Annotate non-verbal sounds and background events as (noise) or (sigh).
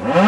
Huh? (laughs)